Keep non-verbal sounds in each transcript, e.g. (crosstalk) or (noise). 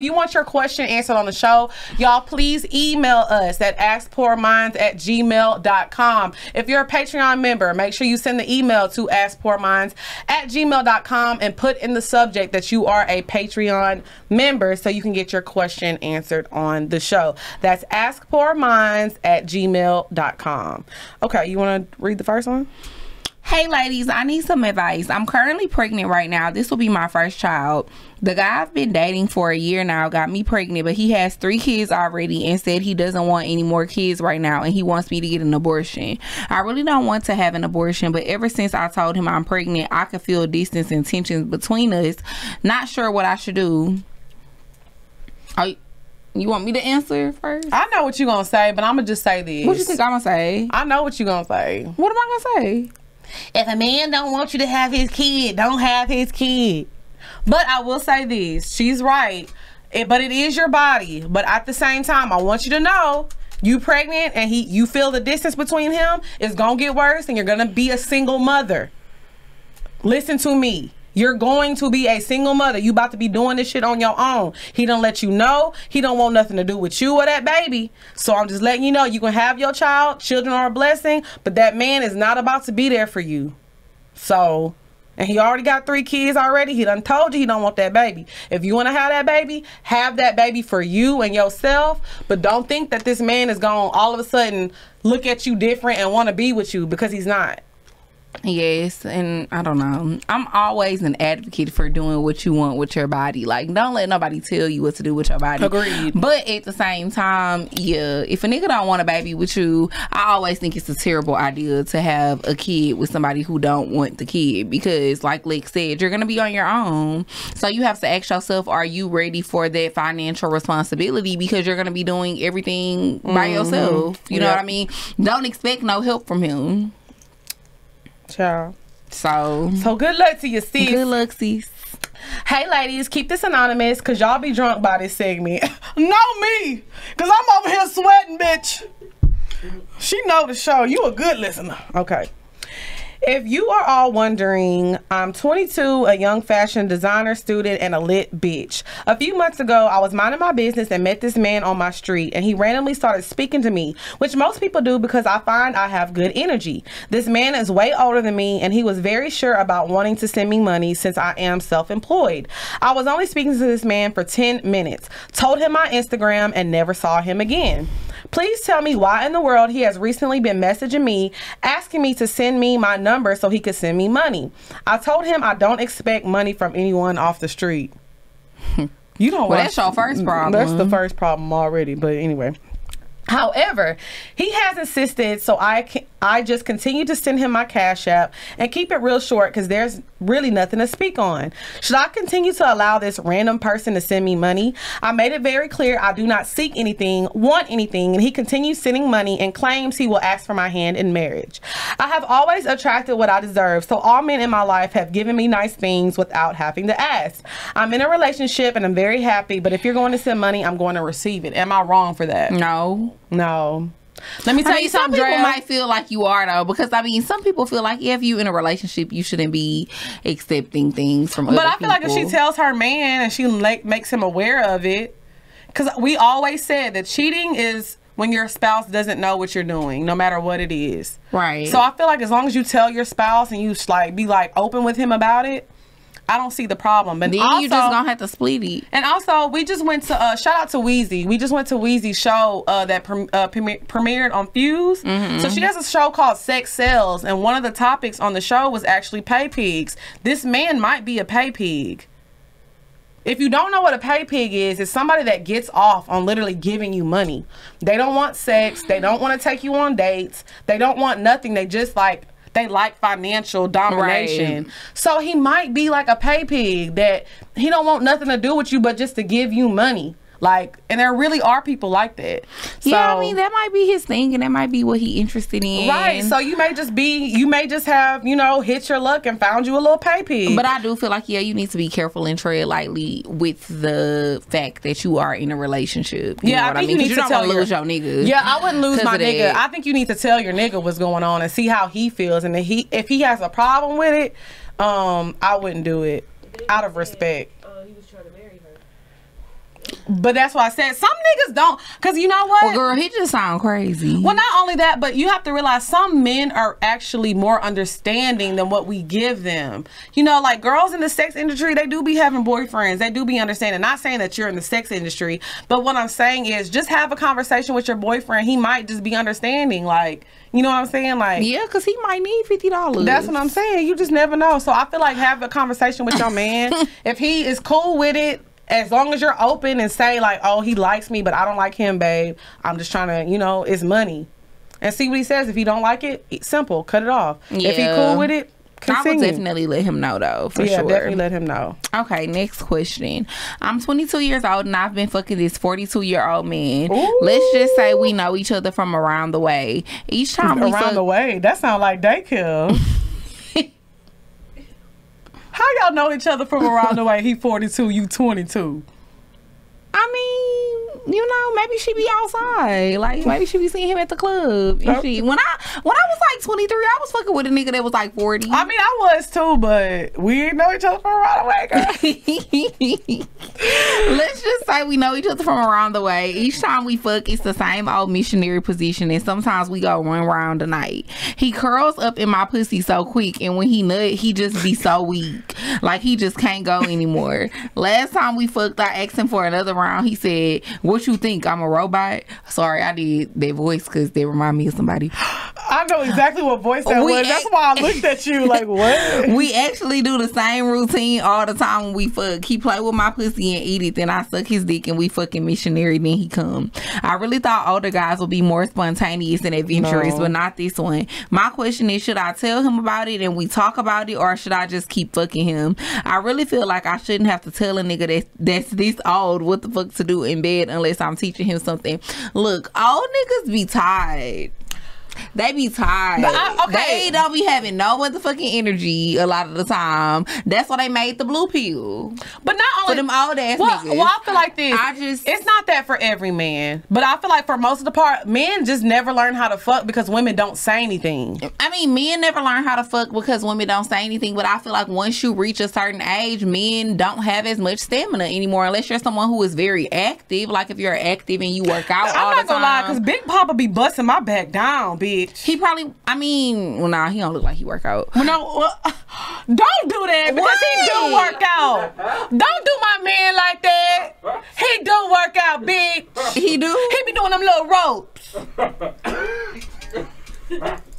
you want your question answered on the show, y'all please email us at askpourminds at gmail.com. If you're a Patreon member, make sure you send the email to askpourminds at gmail.com and put in the subject that you are a Patreon member so you can get your question answered on the show. That's askpourminds at gmail.com. Okay, you want to read the first one? Hey ladies, I need some advice. I'm currently pregnant right now. This will be my first child. The guy I've been dating for a year now got me pregnant, but he has three kids already and said he doesn't want any more kids right now and he wants me to get an abortion. I really don't want to have an abortion, but ever since I told him I'm pregnant, I can feel distance and tensions between us. Not sure what I should do. Are you, you want me to answer first? I know what you're going to say, but I'm going to just say this. What do you think I'm going to say? I know what you're going to say. What am I going to say? If a man don't want you to have his kid, don't have his kid. But I will say this, she's right. It, but it is your body. But at the same time, I want you to know you pregnant and he you feel the distance between him is gonna get worse and you're gonna be a single mother. Listen to me. You're going to be a single mother. You about to be doing this shit on your own. He don't let you know. He don't want nothing to do with you or that baby. So I'm just letting you know you can have your child. Children are a blessing, but that man is not about to be there for you. So and he already got three kids already. He done told you he don't want that baby. If you want to have that baby, have that baby for you and yourself. But don't think that this man is going all of a sudden look at you different and want to be with you because he's not. Yes, and I don't know. I'm always an advocate for doing what you want with your body. Like, don't let nobody tell you what to do with your body. Agreed. But at the same time, yeah, if a nigga don't want a baby with you, I always think it's a terrible idea to have a kid with somebody who don't want the kid because, like Lick said, you're gonna be on your own. So you have to ask yourself, are you ready for that financial responsibility? Because you're gonna be doing everything by Mhm. yourself. You know Yep. what I mean? Don't expect no help from him. Child. So So good luck to you, sis. Good luck, sis. Hey, ladies, keep this anonymous because y'all be drunk by this segment. (laughs) no, me. Because I'm over here sweating, bitch. She know the show. You a good listener. Okay. If you are all wondering, I'm 22, a young fashion designer student, and a lit bitch. A few months ago, I was minding my business and met this man on my street, and he randomly started speaking to me, which most people do because I find I have good energy. This man is way older than me, and he was very sure about wanting to send me money since I am self employed. I was only speaking to this man for 10 minutes, told him my Instagram, and never saw him again. Please tell me why in the world he has recently been messaging me, asking me to send me my number so he could send me money. I told him I don't expect money from anyone off the street. (laughs) You don't. Well, that's your first problem. That's the first problem already. But anyway. However, he has insisted, so I can, I just continue to send him my cash app and keep it real short because there's really nothing to speak on. Should I continue to allow this random person to send me money? I made it very clear I do not seek anything, want anything, and he continues sending money and claims he will ask for my hand in marriage. I have always attracted what I deserve, so all men in my life have given me nice things without having to ask. I'm in a relationship and I'm very happy, but if you're going to send money, I'm going to receive it. Am I wrong for that? No. No. Let me tell I mean, you some something. people Drea. might feel like you are though, because I mean, some people feel like if you're in a relationship, you shouldn't be accepting things from. But I feel like if she tells her man and she like, makes him aware of it, because we always said that cheating is when your spouse doesn't know what you're doing, no matter what it is. Right. So I feel like as long as you tell your spouse and you like be like open with him about it, I don't see the problem. But then also, you just gonna have to split it. and also, we just went to uh, shout out to Wheezy. We just went to Wheezy's show uh, that prem- uh, premi- premiered on Fuse. Mm-hmm. So she has a show called Sex Sells, and one of the topics on the show was actually pay pigs. This man might be a pay pig. If you don't know what a pay pig is, it's somebody that gets off on literally giving you money. They don't want sex. They don't want to take you on dates. They don't want nothing. They just like they like financial domination. Right. So he might be like a pay pig that he don't want nothing to do with you but just to give you money. Like, and there really are people like that. yeah, I mean that might be his thing, and that might be what he interested in. Right. So you may just be, you may just have, you know, hit your luck and found you a little pay pig. But I do feel like yeah, you need to be careful and tread lightly with the fact that you are in a relationship. You yeah, know I what think mean? you need to tell your, lose your nigga. Yeah, I wouldn't lose my nigga. that. I think you need to tell your nigga what's going on and see how he feels, and if he if he has a problem with it, um, I wouldn't do it out of respect. But that's why I said some niggas don't. Cause you know what? Well, girl, he just sound crazy. Well, not only that, but you have to realize some men are actually more understanding than what we give them. You know, like girls in the sex industry, they do be having boyfriends. They do be understanding. Not saying that you're in the sex industry, but what I'm saying is just have a conversation with your boyfriend. He might just be understanding. Like, you know what I'm saying? Like, yeah, because he might need fifty dollars. that's what I'm saying. You just never know. So I feel like have a conversation with your man. (laughs) if he is cool with it, as long as you're open and say like, "Oh, he likes me, but I don't like him, babe. I'm just trying to, you know, it's money." And see what he says. If he don't like it, simple, cut it off. If he cool with it, Continue. I would definitely let him know though, for yeah, sure. definitely let him know. Okay, next question. I'm 22 years old and I've been fucking this 42 year old man. Ooh. Let's just say we know each other from around the way. Each time we Around fuck, the way, that sound like daycare. (laughs) How y'all know each other from around the way? He 42, you 22. I mean, you know, maybe she be outside. Like maybe she be seeing him at the club. And she, when I when I was like 23, I was fucking with a nigga that was like 40. I mean, I was too, but we didn't know each other from around the way, girl. (laughs) Let's just say we know each other from around the way. Each time we fuck, it's the same old missionary position, and sometimes we go one round a night. He curls up in my pussy so quick, and when he nut, he just be so weak, like he just can't go anymore. Last time we fucked, I asked him for another round. He said, "What you think? I'm a robot?" Sorry, I did that voice because they remind me of somebody. I know exactly what voice that We was. That's ain't- why I looked at you like, (laughs) what? we actually do the same routine all the time when we fuck. He play with my pussy and eat it, then I suck his dick and we fucking missionary, then he come. I really thought older guys would be more spontaneous and adventurous, No. but not this one. My question is, should I tell him about it and we talk about it, or should I just keep fucking him? I really feel like I shouldn't have to tell a nigga that that's this old what the fuck to do in bed unless I'm teaching him something. Look, old niggas be tired. They be tired. But I- okay. They don't be having no motherfucking energy a lot of the time. That's why they made the blue pill. But not only For them old ass well, niggas. well, I feel like this. I just- it's not that for every man, but I feel like for most of the part, men just never learn how to fuck because women don't say anything. I mean, men never learn how to fuck because women don't say anything. But I feel like once you reach a certain age, men don't have as much stamina anymore unless you're someone who is very active. Like if you're active and you work out I'm not gonna lie, cause Big Papa be busting my back down, bitch. He probably, I mean, well, nah, he don't look like he work out. Well, no, well, (sighs) don't do that because he do work out. Don't do my man like that. He do work out, bitch. He do. He be doing them little ropes.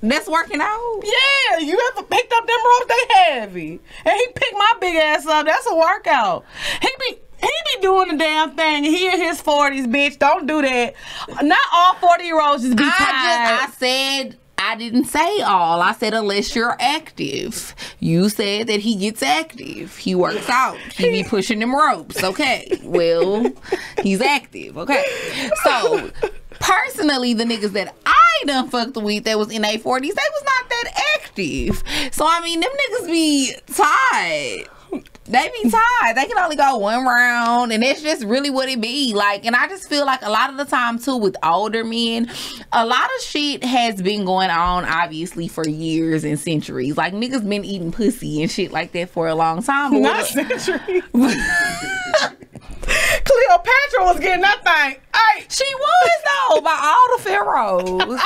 That's working out. Yeah, you ever picked up them ropes? They heavy, and he picked my big ass up. That's a workout. He be. He be doing the damn thing. He in his forties, bitch. Don't do that. Not all forty year olds just be I tired. just I said I didn't say all. I said unless you're active. You said that he gets active. He works out. He be (laughs) pushing them ropes. Okay. Well, he's active. Okay. So personally, the niggas that I done fucked with that was in their forties, they was not that active. So I mean, them niggas be tired. They be tired. They can only go one round, and that's just really what it be like. And I just feel like a lot of the time too with older men, a lot of shit has been going on obviously for years and centuries. Like niggas been eating pussy and shit like that for a long time. Not century. (laughs) Cleopatra was getting that thing. Hey, She was though by all the pharaohs.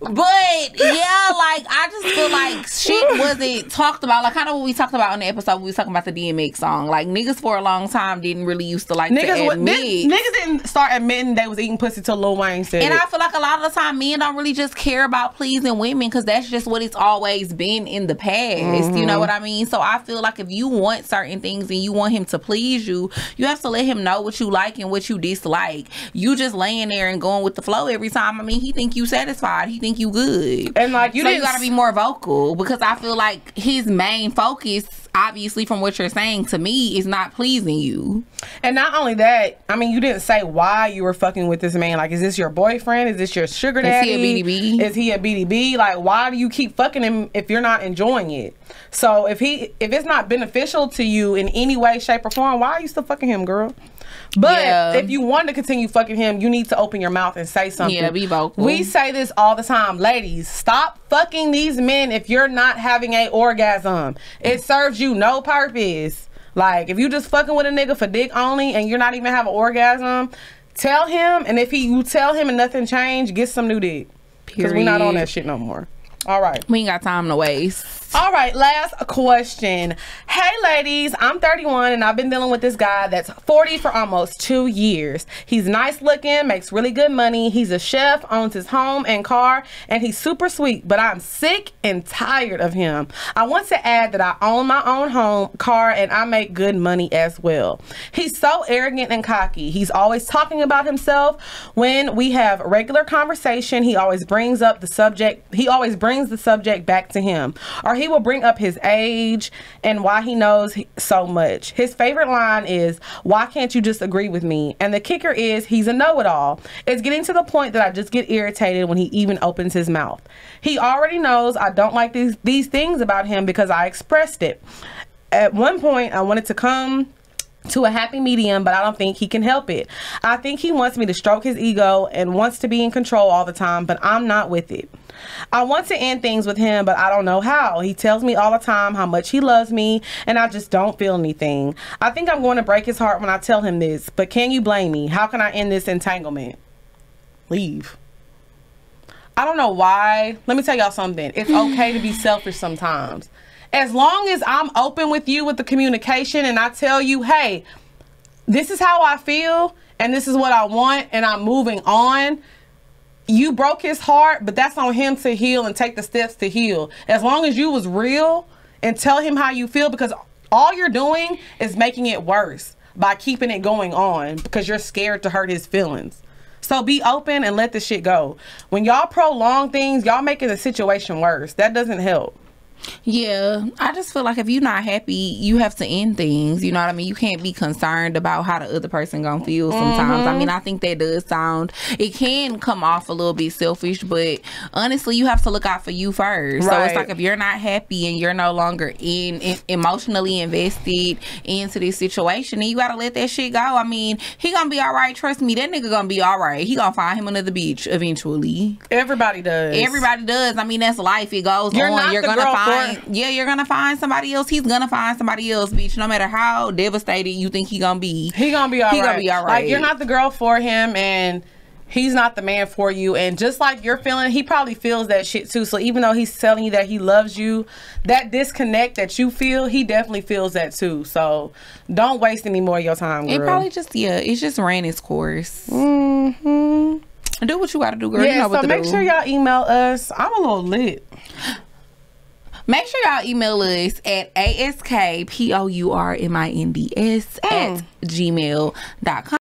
but yeah, like I just feel like shit wasn't talked about. Like kind of what we talked about in the episode. We was talking about the DMX song. Like niggas for a long time didn't really used to like niggas, to admit. this, niggas didn't start admitting they was eating pussy till Lil Wayne said and it. I feel like a lot of the time men don't really just care about pleasing women because that's just what it's always been in the past. You Mm-hmm. know what I mean? So I feel like if you want certain things and you want him to please you, you have to let him know what you like and what you dislike. You just laying there and going with the flow every time. I mean, he think you satisfied. He think you good. and like you so you gotta be more vocal because I feel like his main focus, obviously from what you're saying to me, is not pleasing you. And not only that, I mean, you didn't say why you were fucking with this man. Like, is this your boyfriend? Is this your sugar daddy? Is he a BDB? Is he a BDB? Like, why do you keep fucking him if you're not enjoying it? So if he if it's not beneficial to you in any way, shape, or form, why are you still fucking him, girl? But Yeah. if you want to continue fucking him, you need to open your mouth and say something. Yeah, be vocal. We say this all the time, ladies. Stop fucking these men if you're not having a orgasm. It serves you no purpose. Like if you just fucking with a nigga for dick only and you're not even have an orgasm, tell him. And if he you tell him and nothing changed, get some new dick. Because we're not on that shit no more. All right. We ain't got time to waste. All right, last question. Hey, ladies, I'm 31 and I've been dealing with this guy that's 40 for almost two years. He's nice looking, makes really good money. He's a chef, owns his home and car, and he's super sweet, but I'm sick and tired of him. I want to add that I own my own home, car, and I make good money as well. He's so arrogant and cocky. He's always talking about himself. When we have regular conversation, he always brings up the subject. He always brings the subject back to him. Or he will bring up his age and why he knows so much. His favorite line is, Why can't you just agree with me? And the kicker is, he's a know it all. It's getting to the point that I just get irritated when he even opens his mouth. He already knows I don't like these, these things about him because I expressed it. At one point, I wanted to come to a happy medium, but I don't think he can help it. I think he wants me to stroke his ego and wants to be in control all the time, but I'm not with it. I want to end things with him, but I don't know how. He tells me all the time how much he loves me, and I just don't feel anything. I think I'm going to break his heart when I tell him this, but can you blame me? How can I end this entanglement? Leave. I don't know why. Let me tell y'all something. It's okay to be selfish sometimes. As long as I'm open with you with the communication and I tell you, hey, this is how I feel and this is what I want and I'm moving on. You broke his heart, but that's on him to heal and take the steps to heal. As long as you was real and tell him how you feel because all you're doing is making it worse by keeping it going on because you're scared to hurt his feelings. So be open and let the shit go. When y'all prolong things, y'all making the situation worse. That doesn't help. Yeah, I just feel like if you're not happy, you have to end things. You know what I mean? You can't be concerned about how the other person gonna feel sometimes. I mm-hmm. mean, I think that does sound. It can come off a little bit selfish, but honestly, you have to look out for you first. So it's like if you're not happy and you're no longer in, in emotionally invested into this situation, then you gotta let that shit go. I mean, he gonna be all right. Trust me, that nigga gonna be all right. He gonna find him another bitch eventually. Everybody does. Everybody does. I mean, that's life. It goes You're on. you're gonna girl find. Yeah, you're gonna find somebody else. He's gonna find somebody else, bitch. No matter how devastated you think he gonna be. He gonna be all He right. gonna be all Like you're not the girl for him, and he's not the man for you. And just like you're feeling, he probably feels that shit too. So even though he's telling you that he loves you, that disconnect that you feel, he definitely feels that too. So don't waste any more of your time, girl. It probably just yeah. It just ran its course. Mm-hmm. Do what you gotta do, girl. you Yeah. know what So make do. sure y'all email us. I'm a little lit. Make sure y'all email us at askpourminds at mm. gmail.com.